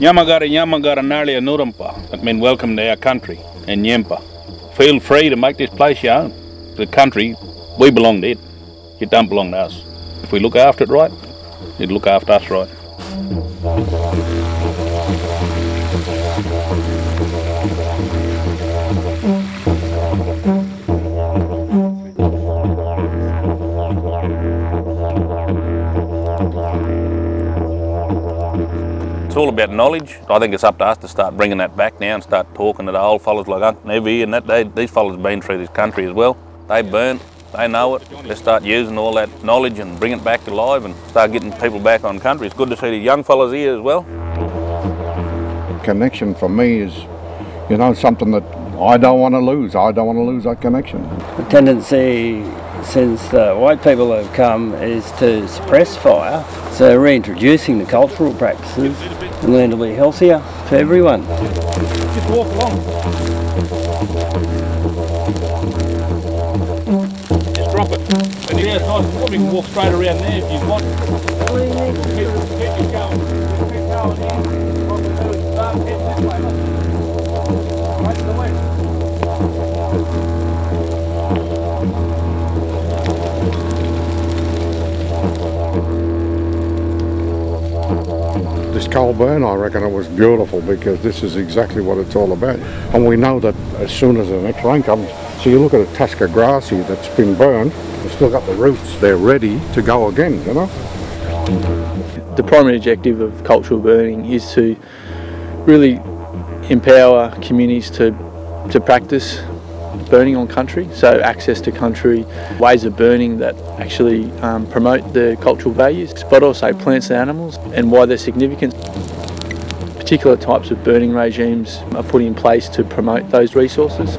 Nyamagara Nyamagara Nalia Nurumpa. That means welcome to our country and Ngiyampaa. Feel free to make this place your own. The country, we belong to it. It don't belong to us. If we look after it right, it look after us right. It's all about knowledge. I think it's up to us to start bringing that back now and start talking to the old fellas like Uncle Nevy and that. They, these fellas have been through this country as well. They burnt, they know it. Let's start using all that knowledge and bring it back to life and start getting people back on country. It's good to see the young fellas here as well. Connection for me is, you know, something that I don't want to lose. I don't want to lose that connection. The tendency since the white people have come is to suppress fire. So reintroducing the cultural practices and learn to be healthier for everyone. Just walk along. Just drop it. And yeah, it's nice and warm. You can walk straight around there if you want. Keep, keep it going. Keep going in. This cool burn, I reckon it was beautiful because this is exactly what it's all about. And we know that as soon as the next rain comes, so you look at a tussock of grass here that's been burned, it's still got the roots, they're ready to go again, you know? The primary objective of cultural burning is to really empower communities to, to practice burning on country, so access to country, ways of burning that actually um, promote the cultural values, but also plants and animals and why they're significant. Particular types of burning regimes are put in place to promote those resources.